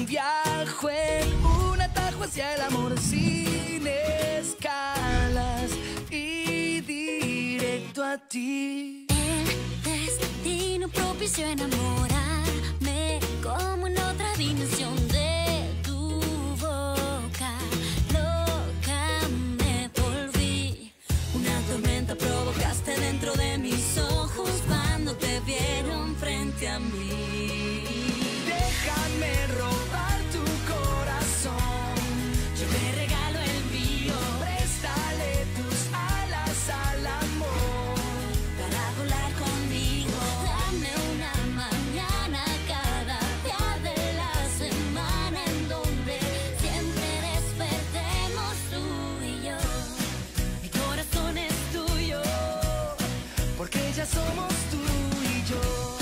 un viaje, un atajo hacia el amor sin escalas y directo a ti. El destino propicio enamorarme como en otra dimensión de tu boca. Loca me volví, una tormenta provocaste dentro de mis ojos cuando te vieron frente a mí. Déjame somos tú y yo.